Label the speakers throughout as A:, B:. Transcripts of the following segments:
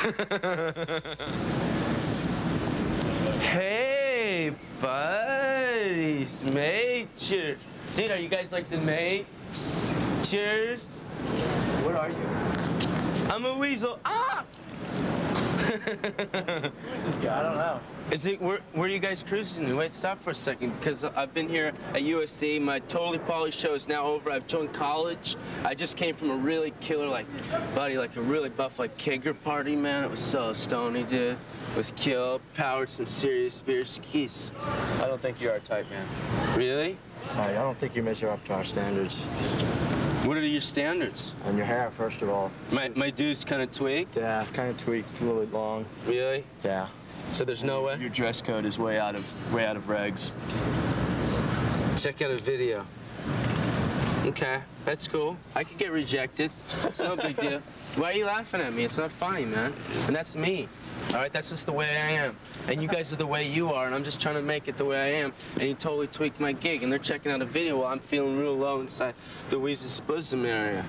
A: hey, buddies, major. Dude, are you guys like the mate? Cheers.
B: What are you?
A: I'm a weasel. Ah!
B: Who's this guy? I don't know.
A: Is it where, where are you guys cruising? to? Wait, stop for a second because I've been here at USC. My Totally Pauly show is now over. I've joined college. I just came from a really killer, like, buddy, like a really buff, like kegger party, man. It was so stony, dude. Was killed, powered some serious beer skis.
B: I don't think you're our type, man.
A: Really?
C: Sorry, I don't think you measure up to our standards.
A: What are your standards?
C: On your hair, first of all.
A: My my dude's kind of tweaked.
C: Yeah, kind of tweaked, a little bit long.
A: Really?
C: Yeah.
A: So there's no way.
B: Your dress code is way out of way out of regs.
A: Check out a video. Okay, that's cool. I could get rejected. It's no big deal. Why are you laughing at me? It's not funny, man. And that's me. All right, that's just the way I am. And you guys are the way you are, and I'm just trying to make it the way I am. And you totally tweaked my gig, and they're checking out a video while I'm feeling real low inside the Weezus bosom area.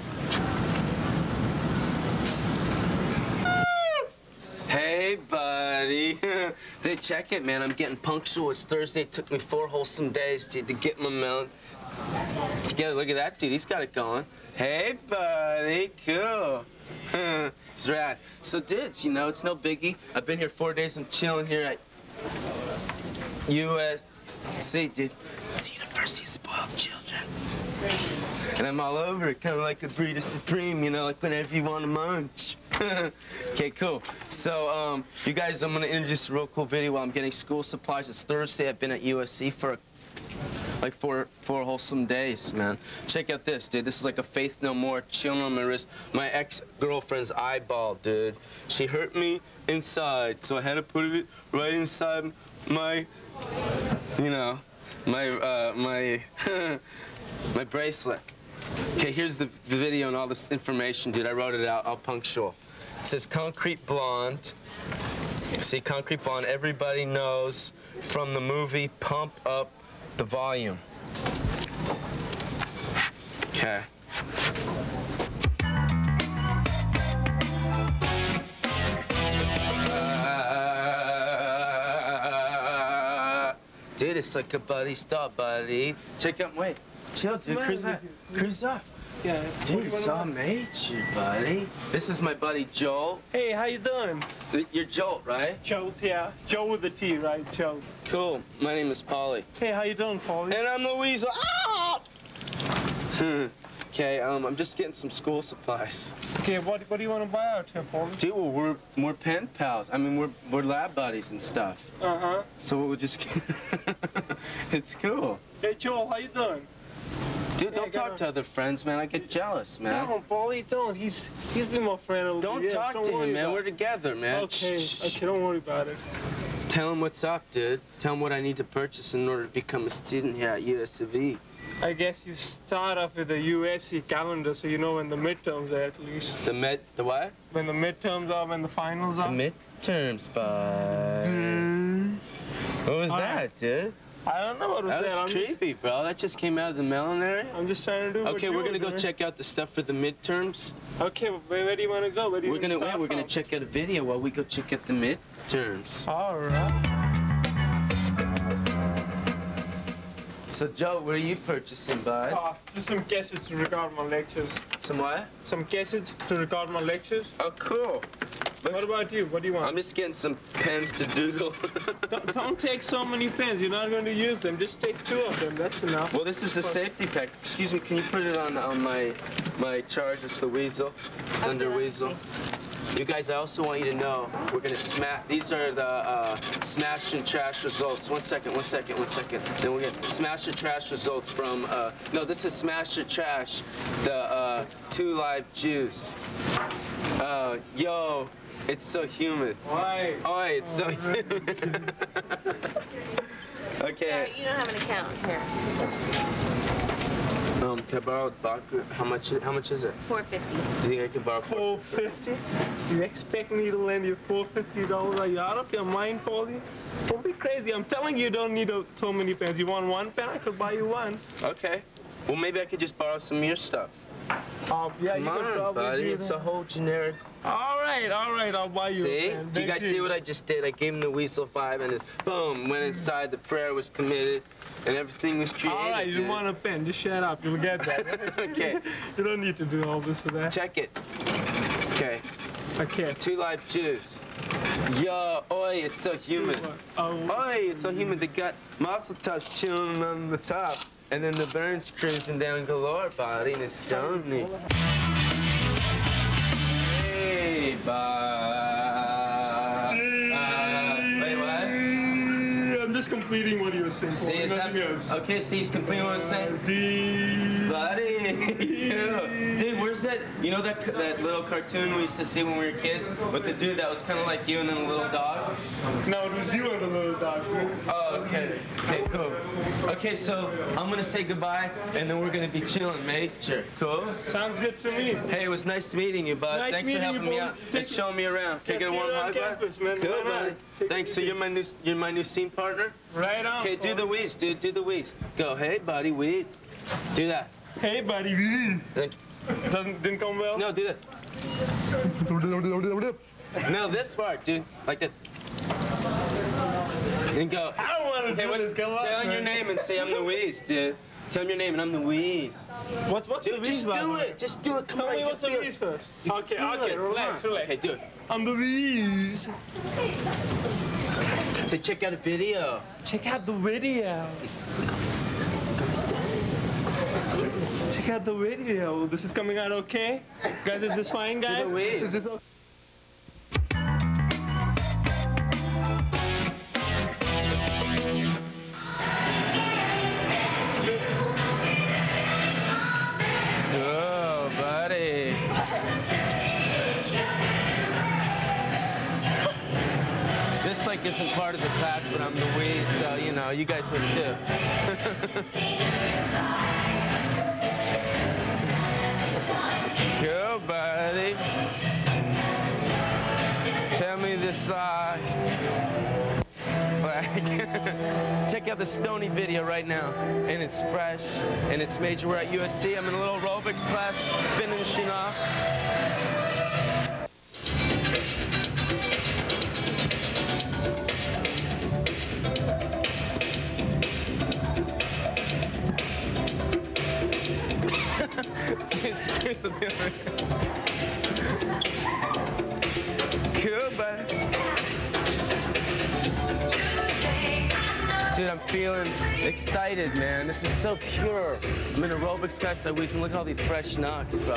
A: Hey, buddy. they check it, man. I'm getting punctual. It's Thursday. It took me four wholesome days, dude, to get my melon together. Look at that, dude. He's got it going. Hey, buddy. Cool. it's rad. So, dudes, you know, it's no biggie. I've been here four days. I'm chilling here at USC, See, dude. It's the University of Spoiled Children. And I'm all over it, kind of like a breed of supreme, you know, like whenever you want to munch. okay, cool. So, um, you guys, I'm gonna introduce a real cool video while I'm getting school supplies. It's Thursday. I've been at USC for a, like four four wholesome days, man. Check out this, dude. This is like a Faith No More chilling on my wrist. My ex-girlfriend's eyeball, dude. She hurt me inside, so I had to put it right inside my, you know, my uh, my my bracelet. Okay, here's the video and all this information, dude. I wrote it out, all punctual. It says Concrete Blonde. See, Concrete Blonde, everybody knows from the movie Pump Up the Volume. Okay. Dude, it's like a buddy stop, buddy. Check out, wait, chill, dude. Cruise up. Cruise up.
D: Yeah.
A: Dude, it's all major, buddy. This is my buddy Joel.
D: Hey, how you doing?
A: You're Joel, right?
D: Joe, yeah. Joe with a T, right? Joe.
A: Cool. My name is Pauly.
D: Hey, how you doing, Pauly?
A: And I'm the weasel. Ah! okay, um, I'm just getting some school supplies.
D: Okay, what, what do you want to buy out here, Pauly?
A: Dude, well, we're we're pen pals. I mean, we're we're lab buddies and stuff.
D: Uh-huh.
A: So we'll just. it's cool.
D: Hey, Joel, how you doing?
A: Dude, don't talk to other friends, man. I get jealous, man.
D: Don't, Pauly, don't. He's he's been my friend over
A: Don't
D: years.
A: talk
D: Don't
A: to him, man. We're together, man.
D: Okay, okay, don't worry about it.
A: Tell him what's up, dude. Tell him what I need to purchase in order to become a student here at USC.
D: I guess you start off with the USC calendar so you know when the midterms are at least.
A: The mid, the what?
D: When the midterms are, when the finals are.
A: The midterms, bud. Mm. What was
D: All
A: that,
D: right.
A: dude?
D: I don't know what was
A: That
D: that.
A: was
D: I'm just,
A: creepy, bro. That just came out of the melon area.
D: I'm just trying to do
A: Okay, we're gonna go
D: doing.
A: check out the stuff for the midterms.
D: Okay, where, where do you want to go? Where do you
A: We're gonna wait. We're gonna check out a video while we go check out the midterms.
D: All right.
A: So, Joe, what are you purchasing, bud?
D: Uh, just some cassettes to record my lectures.
A: Some what?
D: Some cassettes to record my lectures.
A: Oh, cool.
D: What about you? What do you want?
A: I'm just getting some pens to doodle.
D: don't, don't take so many pens. You're not going to use them. Just take two of them. That's enough.
A: well, this is the safety pack. Excuse me, can you put it on on my my charge? It's the Weasel. It's under Weasel. You guys, I also want you to know we're gonna smash. These are the uh, smash and trash results. One second, one second, one second. Then we're gonna smash and trash results from. Uh, no, this is smash and trash. The uh, 2 Live Jews. Uh, yo, it's so humid.
D: Why?
A: Oh, it's so humid. okay.
E: You don't have an account here.
A: Um, can I borrow a vodka? How much? How much is it?
E: Four fifty.
A: Do you think I can borrow four?
D: Four fifty? You expect me to lend you four fifty dollars? Are you out of your mind, Pauly? Don't be crazy. I'm telling you, you don't need uh, so many pens. You want one pen? I could buy you one.
A: Okay. Well, maybe I could just borrow some of your stuff.
D: Oh, yeah,
A: Come
D: you can
A: on,
D: probably
A: buddy.
D: do
A: It's
D: that.
A: a whole generic.
D: All right, all right, I'll buy you.
A: See? Do you guys
D: Thank
A: see what I just did? I gave him the Weasel Five, and it, boom, went inside. The prayer was committed, and everything was created.
D: All right, you
A: dude.
D: want a pen? Just shut up. You'll get that.
A: Okay,
D: you don't need to do all this for that.
A: check it. Okay,
D: Okay.
A: 2 Live Jews. Yo, oi, it's so human.
D: Oh,
A: Oi, it's so human. They got muscle touch chilling on the top, and then the burns cruising down galore, body, and it's stoned me. Hey, ba. Uh, wait, what?
D: I'm just completing what you were saying.
A: See,
D: Paul,
A: is
D: else.
A: okay? See, he's completing what I'm saying.
D: D.
A: Buddy, yeah. That? You know that that little cartoon we used to see when we were kids, with the dude that was kind of like you and then a little dog.
D: No, it was you and the little dog.
A: Oh, okay. Okay, cool. Okay, so I'm gonna say goodbye, and then we're gonna be chilling, mate. Sure. Cool.
D: Sounds good to me.
A: Hey, it was nice meeting you, bud.
D: Nice
A: Thanks
D: meeting
A: for
D: you,
A: helping me out and showing me around. Can I get a warm hug,
D: campus, man.
A: Cool,
D: Why
A: buddy.
D: Take
A: Thanks. So you're my new you're my new scene partner.
D: Right on.
A: Okay, do the wheeze, dude. Do the wheeze. Go. Hey, buddy, wheeze. Do that.
D: Hey, buddy.
A: Like,
D: Doesn't didn't come well.
A: No, do that. No, this part, dude. Like this. And go.
D: I don't want to
A: Okay,
D: do
A: what,
D: this. Come on,
A: tell him your name and say I'm the Wheeze, dude. Tell him your name and I'm the Wheeze.
D: What's what's
A: Dude,
D: the
A: just
D: V's, by the
A: do it. Just do it. Come
D: Tell
A: on.
D: me what's
A: feel
D: first. Okay, okay,
A: it.
D: relax, relax.
A: Okay, do it.
D: I'm the V's.
A: Say check out a video.
D: Check out the video. Check out the video. This is coming out okay? Guys, is this fine, guys? Is this okay?
A: Buddy. This like isn't part of the class, but I'm the Wheeze, so you know, you guys would too. this check out the Stony video right now. And it's fresh, and it's major. We're at USC. I'm in a little aerobics class, finishing off. Dude, Dude, I'm feeling excited, man. This is so pure. I'm in aerobics class that week, and look at all these fresh knocks, bro.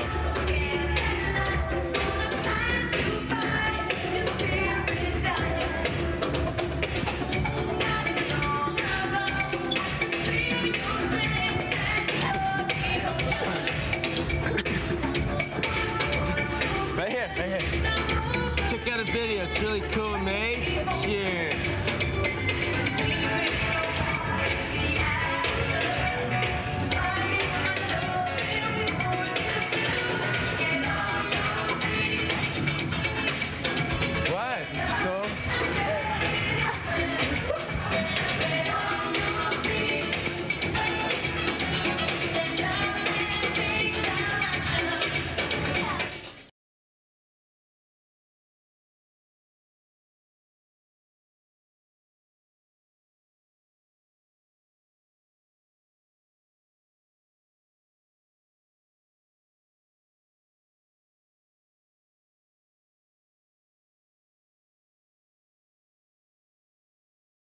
A: Right here, right here. Check out a video. It's really cool, mate. Cheers.